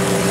that.